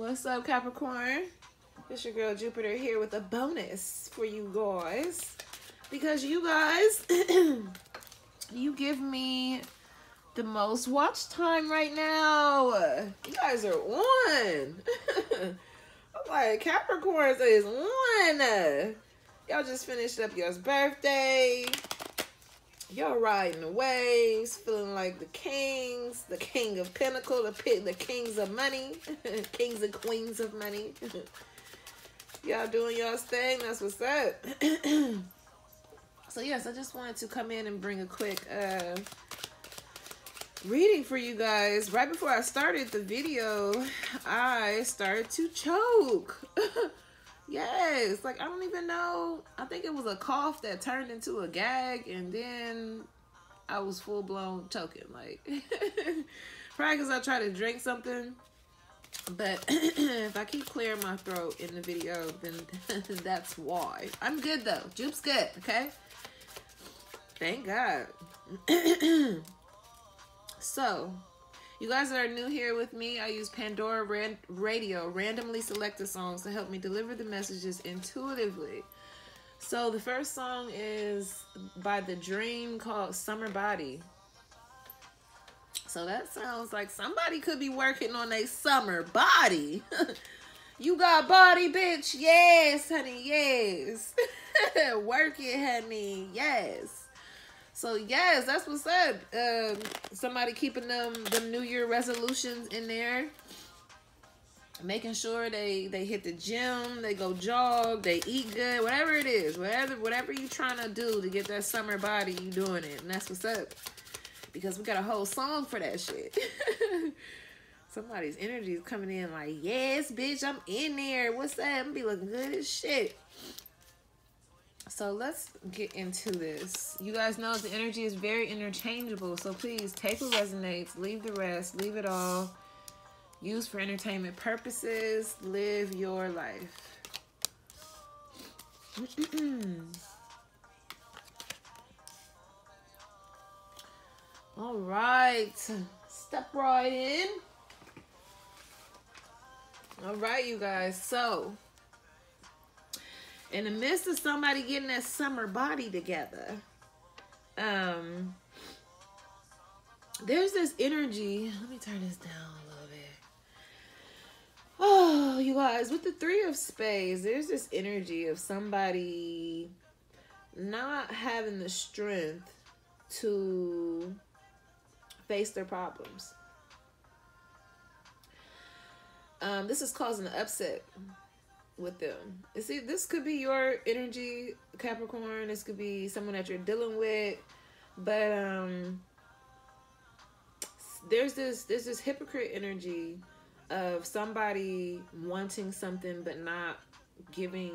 What's up, Capricorn? It's your girl Jupiter here with a bonus for you guys. Because you guys, you give me the most watch time right now. You guys are on. I'm like, Capricorns is on. Y'all just finished up y'all's birthday. Y'all riding the waves, feeling like the kings, the king of pinnacle, the the kings of money, kings and queens of money. y'all doing y'all's thing. That's what's up. so yes, I just wanted to come in and bring a quick uh, reading for you guys. Right before I started the video, I started to choke. Yes, like I don't even know. I think it was a cough that turned into a gag, and then I was full blown choking. Like probably because I tried to drink something. But if I keep clearing my throat in the video, then that's why. I'm good though. Jupe's good. Okay. Thank God. so you guys that are new here with me, I use Pandora Ran Radio, randomly selected songs to help me deliver the messages intuitively. So the first song is by The Dream called Summer Body. So that sounds like somebody could be working on a summer body. you got body, bitch. Yes, honey. Yes. Work it, honey. Yes. So yes, that's what's up. Um, somebody keeping them them New Year resolutions in there, making sure they they hit the gym, they go jog, they eat good, whatever it is, whatever whatever you trying to do to get that summer body, you doing it, and that's what's up. Because we got a whole song for that shit. Somebody's energy is coming in like, yes, bitch, I'm in there. What's up? I'm be looking good as shit. So let's get into this. You guys know the energy is very interchangeable. So please take what resonates, leave the rest, leave it all. Use for entertainment purposes. Live your life. all right. Step right in. All right, you guys. So in the midst of somebody getting that summer body together, um, there's this energy. Let me turn this down a little bit. Oh, you guys, with the three of spades, there's this energy of somebody not having the strength to face their problems. Um, this is causing an upset with them. See, this could be your energy, Capricorn. This could be someone that you're dealing with, but um, there's this there's this hypocrite energy of somebody wanting something but not giving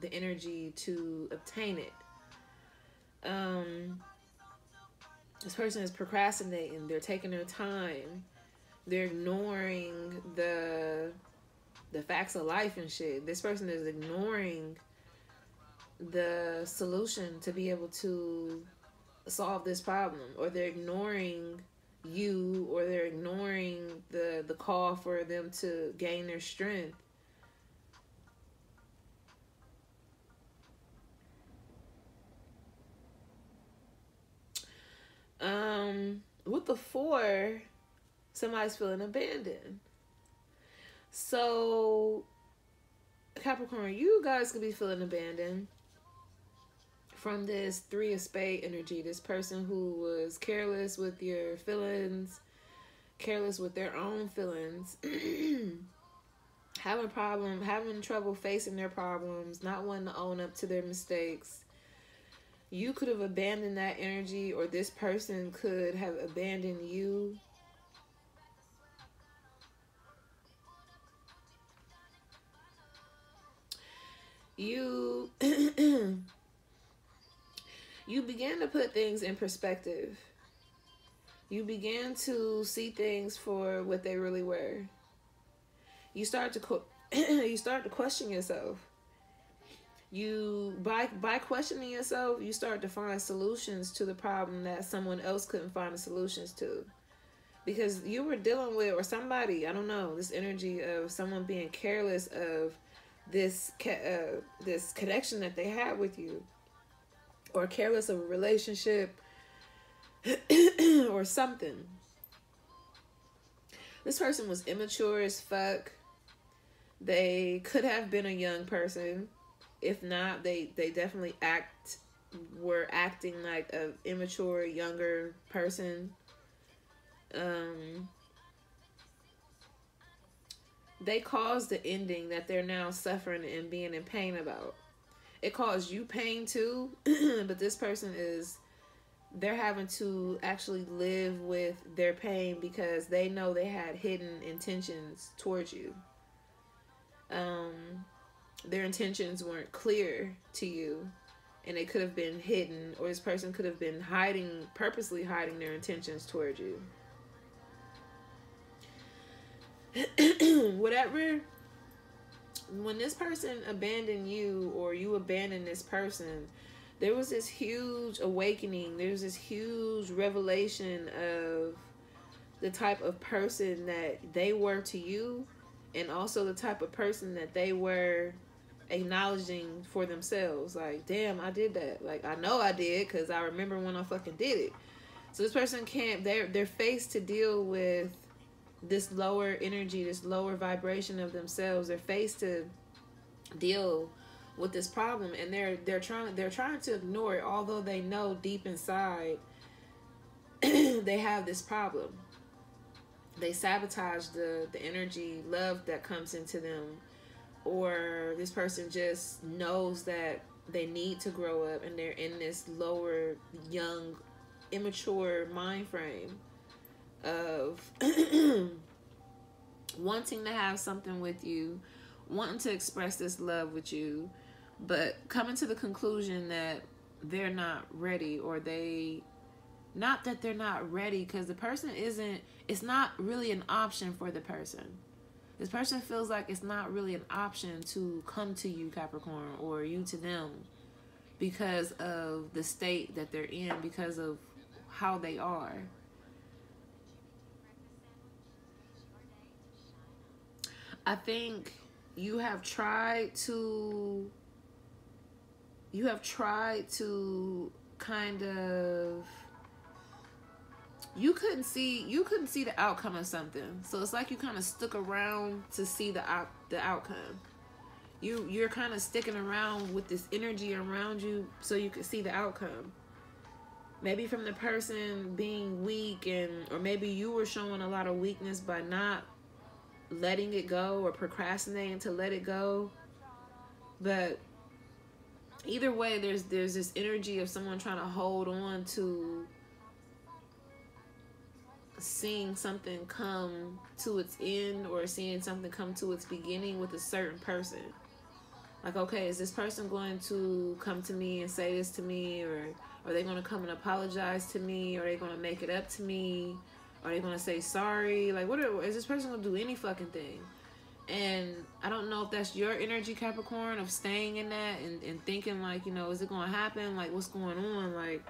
the energy to obtain it. Um, this person is procrastinating. They're taking their time. They're ignoring the the facts of life and shit. This person is ignoring the solution to be able to solve this problem or they're ignoring you or they're ignoring the the call for them to gain their strength um with the four somebody's feeling abandoned so, Capricorn, you guys could be feeling abandoned from this three of spade energy. This person who was careless with your feelings, careless with their own feelings, having problem, having trouble facing their problems, not wanting to own up to their mistakes. You could have abandoned that energy, or this person could have abandoned you you you begin to put things in perspective. You begin to see things for what they really were. You start to you start to question yourself. You by by questioning yourself, you start to find solutions to the problem that someone else couldn't find the solutions to. because you were dealing with or somebody i don't know this energy of someone being careless of this uh, this connection that they had with you or careless of a relationship or something. This person was immature as fuck. They could have been a young person. If not they they definitely act were acting like a immature younger person. Um they caused the ending that they're now suffering and being in pain about. It caused you pain too but this person is they're having to actually live with their pain because they know they had hidden intentions towards you. Um their intentions weren't clear to you and they could have been hidden or this person could have been hiding purposely hiding their intentions towards you whatever when this person abandoned you or you abandoned this person there was this huge awakening. There's this huge revelation of the type of person that they were to you and also the type of person that they were acknowledging for themselves. Like damn i did that. Like i know i did because i remember when i fucking did it. So this person can't they're they're faced to deal with this lower energy this lower vibration of themselves they're faced to deal with this problem. And they're they're trying they're trying to ignore it although they know deep inside they have this problem. They sabotage the the energy love that comes into them or this person just knows that they need to grow up and they're in this lower young immature mind frame of wanting to have something with you wanting to express this love with you but coming to the conclusion that they're not ready or they not that they're not ready because the person isn't it's not really an option for the person. This person feels like it's not really an option to come to you capricorn or you to them because of the state that they're in because of how they are i think you have tried to you have tried to kind of you couldn't see you couldn't see the outcome of something. So it's like you kind of stuck around to see the out the outcome. You you're kind of sticking around with this energy around you so you could see the outcome. Maybe from the person being weak and or maybe you were showing a lot of weakness by not letting it go or procrastinating to let it go. But either way there's there's this energy of someone trying to hold on to seeing something come to its end or seeing something come to its beginning with a certain person. Like okay is this person going to come to me and say this to me or are they going to come and apologize to me or are they going to make it up to me are they to say sorry like what are, is this person to do any fucking thing and I don't know if that's your energy, Capricorn, of staying in that and, and thinking like, you know, is it to happen? Like, what's going on? Like,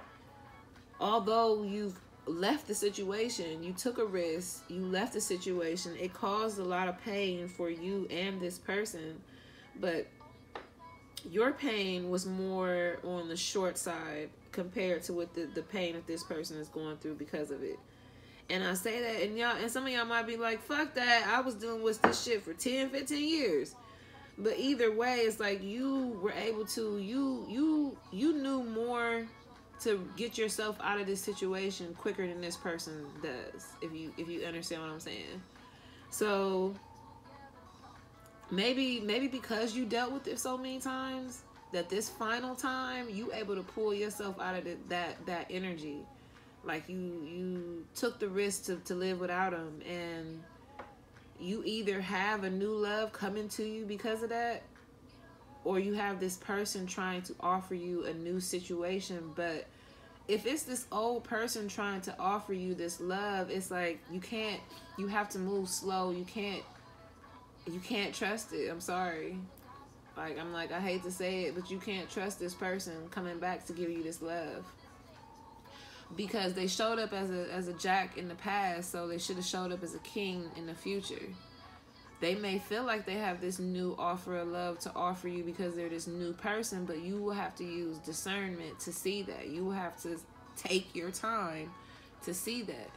although you've left the situation, you took a risk, you left the situation, it caused a lot of pain for you and this person, but your pain was more on the short side compared to what the, the pain that this person is going through because of it. And I say that, and y'all, and some of y'all might be like, fuck that. I was dealing with this shit for 10, 15 years. But either way, it's like you were able to, you, you, you knew more to get yourself out of this situation quicker than this person does. If you, if you understand what I'm saying. So maybe, maybe because you dealt with it so many times, that this final time you able to pull yourself out of the, that that energy like you you took the risk to, to live without him and you either have a new love coming to you because of that or you have this person trying to offer you a new situation. But if it's this old person trying to offer you this love it's like you can't you have to move slow. You can't you can't trust it. I'm sorry. Like i'm like i hate to say it but you can't trust this person coming back to give you this love because they showed up as a as a jack in the past, so they should have showed up as a king in the future. They may feel like they have this new offer of love to offer you because they're this new person, but you will have to use discernment to see that. You will have to take your time to see that.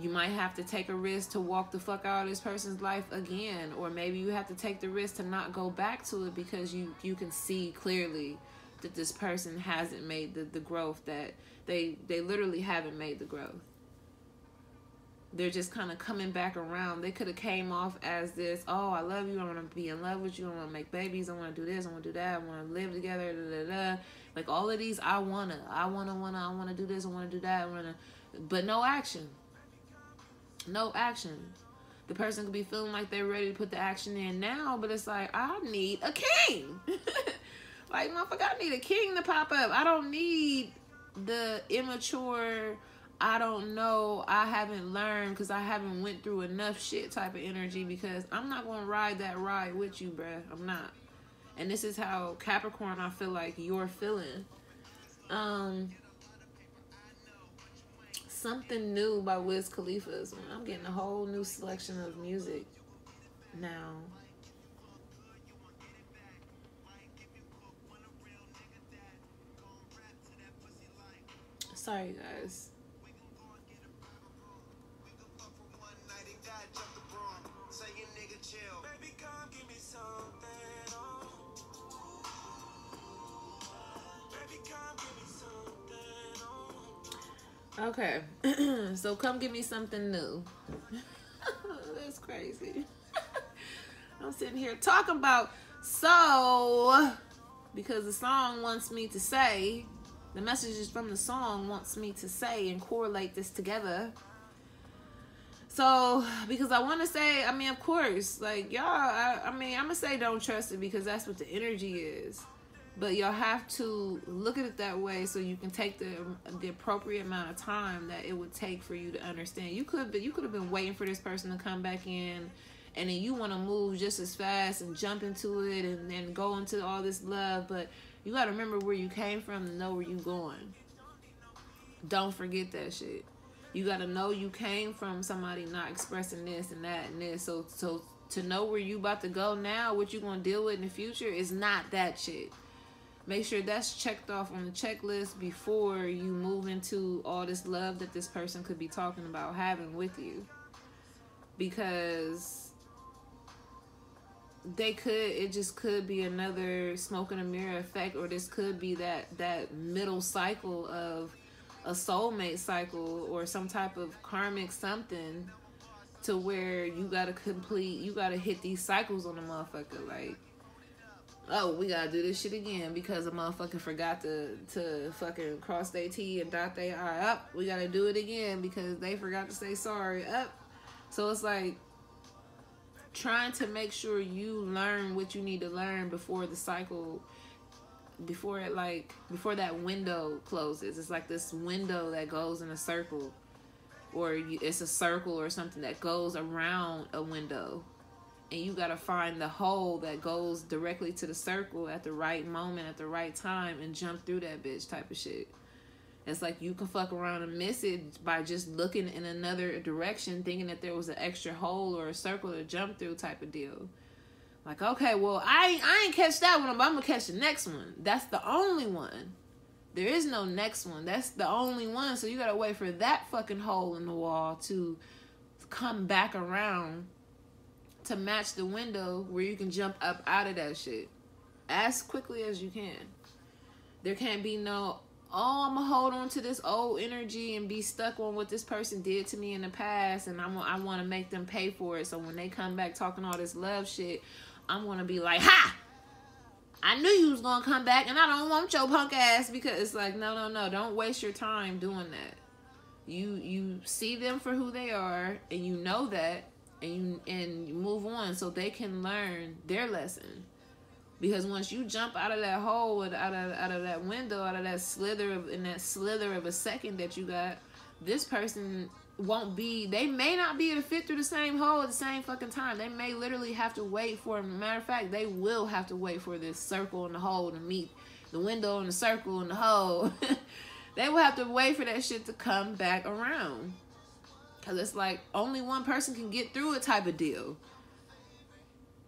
You might have to take a risk to walk the fuck out of this person's life again, or maybe you have to take the risk to not go back to it because you you can see clearly that this person hasn't made the, the growth that they they literally haven't made the growth. They're just kind of coming back around. They could have came off as this oh i love you. I want to be in love with you. I want to make babies. I want to do this. I want to do that. I want to live together. Da, da, da. like all of these i want to i want to want to i want to do this. I want to do that. I want to but no action. No action. The person could be feeling like they're ready to put the action in now but it's like i need a king Like, motherfucker, I need a king to pop up. I don't need the immature, I don't know, I haven't learned because I haven't went through enough shit type of energy because I'm not going to ride that ride with you, bruh. I'm not. And this is how Capricorn I feel like you're feeling. Um, something new by Wiz Khalifa. I'm getting a whole new selection of music now. Sorry, guys. Okay, so come give me something new. That's crazy. I'm sitting here talking about so because the song wants me to say the messages from the song wants me to say and correlate this together. So, because I want to say, I mean, of course, like y'all, I, I mean, I'm gonna say don't trust it because that's what the energy is. But y'all have to look at it that way so you can take the the appropriate amount of time that it would take for you to understand. You could, but you could have been waiting for this person to come back in, and then you want to move just as fast and jump into it and then go into all this love, but you got to remember where you came from and know where you going. Don't forget that shit. You got to know you came from somebody not expressing this and that and this. So so to know where you about to go now, what you to deal with in the future is not that shit. Make sure that's checked off on the checklist before you move into all this love that this person could be talking about having with you. Because they could it just could be another smoke and a mirror effect or this could be that that middle cycle of a soulmate cycle or some type of karmic something to where you gotta complete you gotta hit these cycles on the motherfucker like oh we gotta do this shit again because a motherfucker forgot to to fucking cross their T and dot their I up. We gotta do it again because they forgot to say sorry up. So it's like trying to make sure you learn what you need to learn before the cycle before it like before that window closes. It's like this window that goes in a circle or you, it's a circle or something that goes around a window. And you got to find the hole that goes directly to the circle at the right moment at the right time and jump through that bitch type of shit it's like you can fuck around and miss it by just looking in another direction, thinking that there was an extra hole or a circle to jump through type of deal. Like, okay, well, I I ain't catch that one, but I'm gonna catch the next one. That's the only one. There is no next one. That's the only one. So you gotta wait for that fucking hole in the wall to come back around to match the window where you can jump up out of that shit as quickly as you can. There can't be no oh, I'm gonna hold on to this old energy and be stuck on what this person did to me in the past, and I'm I want to make them pay for it. So when they come back talking all this love shit, I'm gonna be like, ha. I knew you was gonna come back, and I don't want your punk ass because it's like, no, no, no, don't waste your time doing that. You you see them for who they are, and you know that, and you and you move on so they can learn their lesson. Because once you jump out of that hole, out of out of that window, out of that slither of in that slither of a second that you got, this person won't be. They may not be able to fit through the same hole at the same fucking time. They may literally have to wait for. Matter of fact, they will have to wait for this circle and the hole to meet the window and the circle and the hole. they will have to wait for that shit to come back around. Cause it's like only one person can get through a type of deal.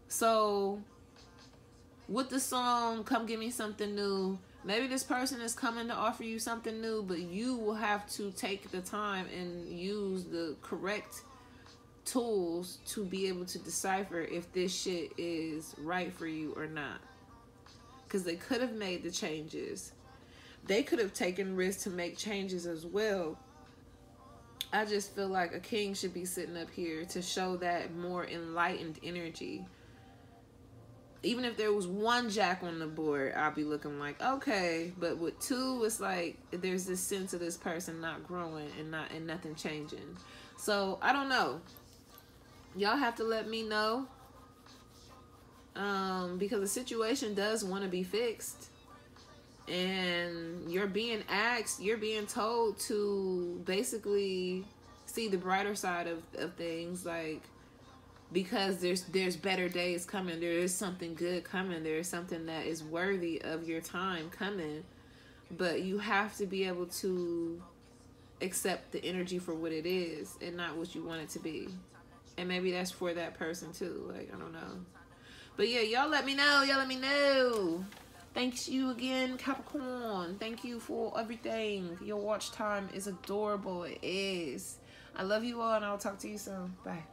So with the song Come Give Me Something New, maybe this person is coming to offer you something new, but you will have to take the time and use the correct tools to be able to decipher if this shit is right for you or not. Because they could have made the changes. They could have taken risks to make changes as well. I just feel like a king should be sitting up here to show that more enlightened energy. Even if there was one jack on the board, I'll be looking like, okay. But with two, it's like there's this sense of this person not growing and not and nothing changing. So I don't know y'all have to let me know um, because the situation does want to be fixed and you're being asked you're being told to basically see the brighter side of, of things like because there's there's better days coming there is something good coming there is something that is worthy of your time coming but you have to be able to accept the energy for what it is and not what you want it to be and maybe that's for that person too. Like, I don't know. But yeah, y'all let me know. Y'all let me know. Thanks you again, Capricorn. Thank you for everything. Your watch time is adorable. It is. I love you all, and I'll talk to you soon. Bye.